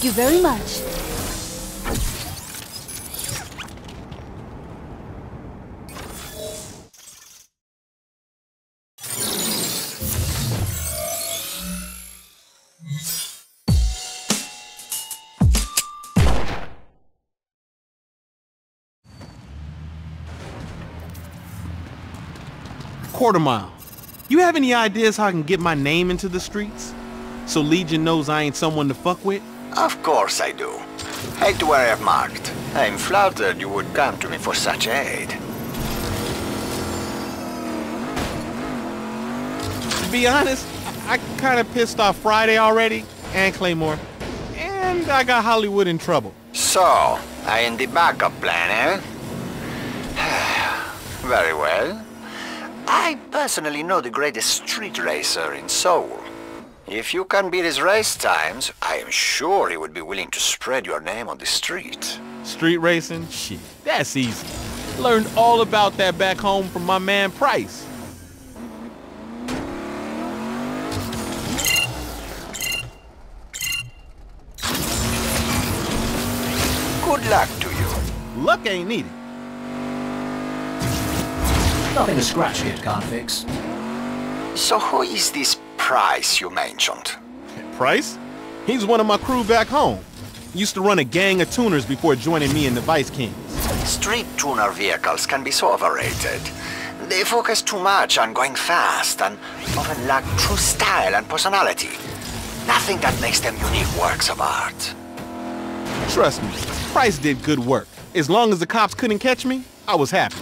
Thank you very much. Quarter mile. You have any ideas how I can get my name into the streets? So Legion knows I ain't someone to fuck with? Of course I do. Head to where I've marked. I'm flattered you would come to me for such aid. To be honest, I, I kinda pissed off Friday already, and Claymore. And I got Hollywood in trouble. So, I in the backup plan, eh? Very well. I personally know the greatest street racer in Seoul. If you can beat his race times, I am sure he would be willing to spread your name on the street. Street racing? Shit, that's easy. Learned all about that back home from my man Price. Good luck to you. Luck ain't needed. Nothing a scratch kit can't fix. So who is this Price you mentioned? Price? He's one of my crew back home. Used to run a gang of tuners before joining me in the Vice Kings. Street tuner vehicles can be so overrated. They focus too much on going fast and often lack true style and personality. Nothing that makes them unique works of art. Trust me, Price did good work. As long as the cops couldn't catch me, I was happy.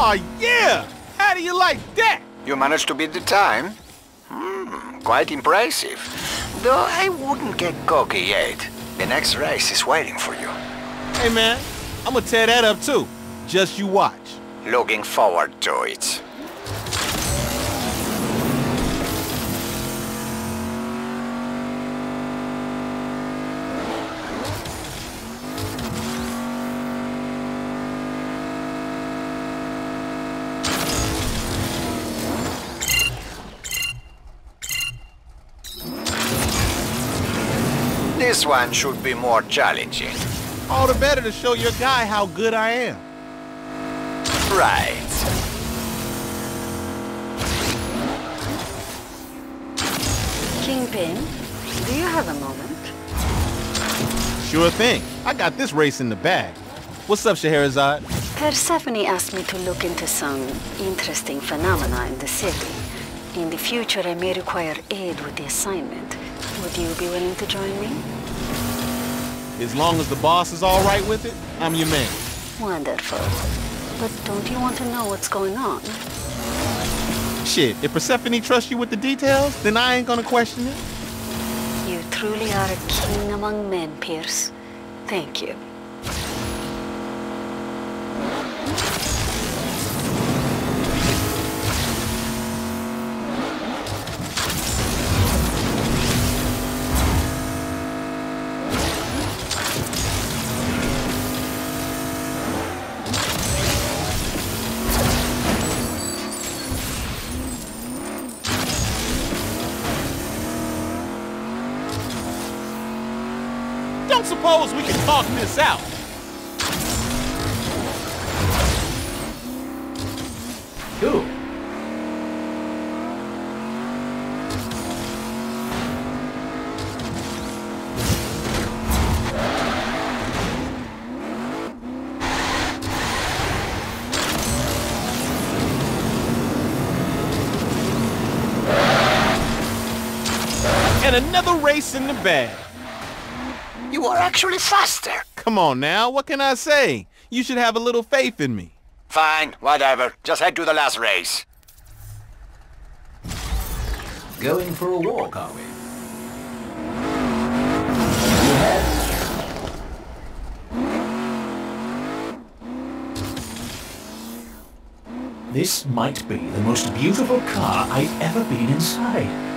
Aw, yeah! How do you like that? You managed to beat the time? Hmm, quite impressive. Though I wouldn't get cocky yet. The next race is waiting for you. Hey, man, I'm gonna tear that up too. Just you watch. Looking forward to it. This one should be more challenging. All the better to show your guy how good I am. Right. Kingpin, do you have a moment? Sure thing. I got this race in the bag. What's up, Scheherazade? Persephone asked me to look into some interesting phenomena in the city. In the future, I may require aid with the assignment. Would you be willing to join me? As long as the boss is all right with it, I'm your man. Wonderful. But don't you want to know what's going on? Shit, if Persephone trusts you with the details, then I ain't gonna question it. You truly are a king among men, Pierce. Thank you. don't suppose we can talk this out. Cool. And another race in the bag. You are actually faster. Come on now, what can I say? You should have a little faith in me. Fine, whatever. Just head to the last race. Going for a walk, are we? Yes. This might be the most beautiful car I've ever been inside.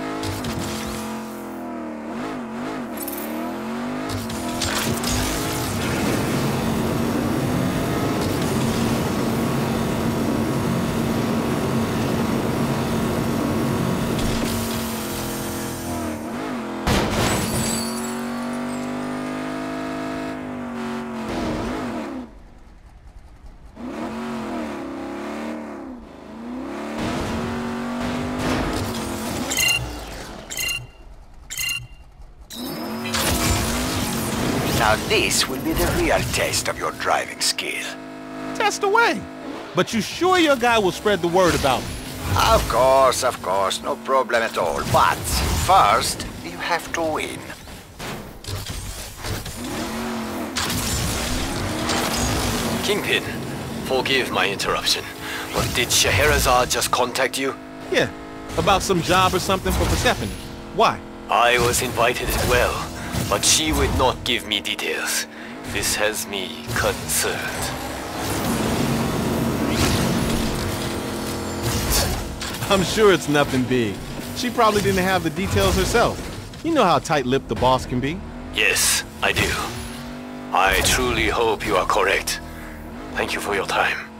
Now this will be the real test of your driving skill. Test away. But you sure your guy will spread the word about me? Of course, of course, no problem at all. But first, you have to win. Kingpin, forgive my interruption, but did Scheherazade just contact you? Yeah, about some job or something for Persephone. Why? I was invited as well, but she would not give me details. This has me concerned. I'm sure it's nothing big. She probably didn't have the details herself. You know how tight-lipped the boss can be. Yes, I do. I truly hope you are correct. Thank you for your time.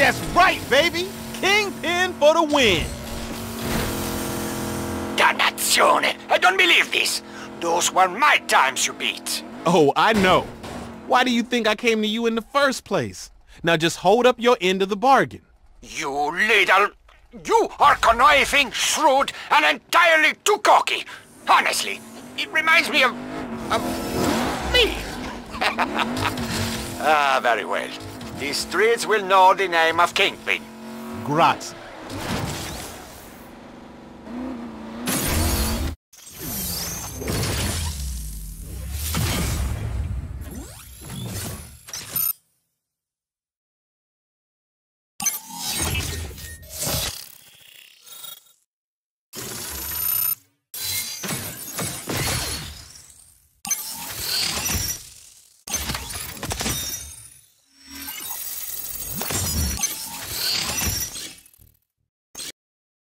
That's right, baby! Kingpin for the win! Dannazione! I don't believe this! Those were my times you beat! Oh, I know. Why do you think I came to you in the first place? Now just hold up your end of the bargain. You little... You are conniving, shrewd, and entirely too cocky. Honestly, it reminds me of... of... me. ah, very well. The streets will know the name of Kingpin. Grazie.